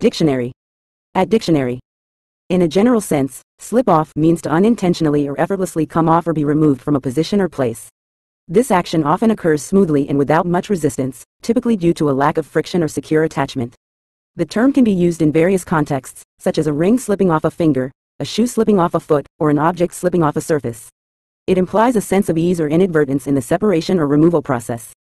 Dictionary. At dictionary. In a general sense, slip off means to unintentionally or effortlessly come off or be removed from a position or place. This action often occurs smoothly and without much resistance, typically due to a lack of friction or secure attachment. The term can be used in various contexts, such as a ring slipping off a finger, a shoe slipping off a foot, or an object slipping off a surface. It implies a sense of ease or inadvertence in the separation or removal process.